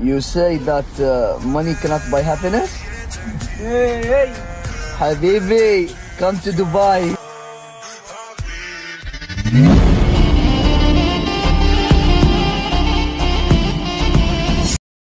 You say that uh, money cannot buy happiness? Hey, hey. Habibi, come to Dubai.